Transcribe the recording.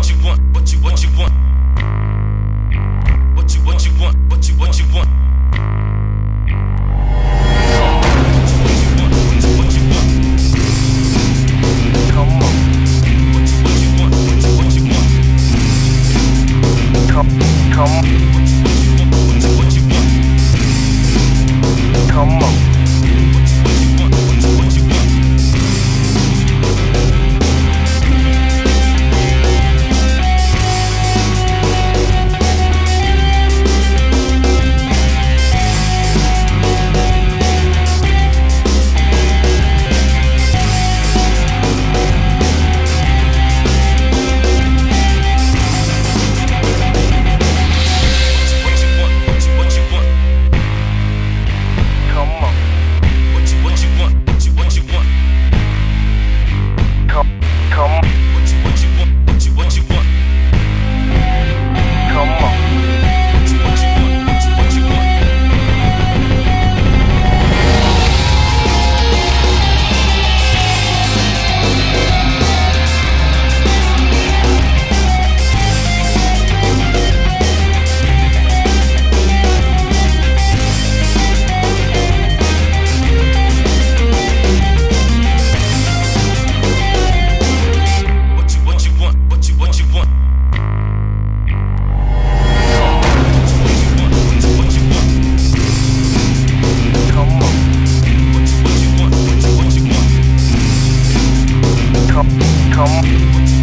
what you want, what you what you want. What you what you want, what you what you want. Come on. Come, come, come on. come.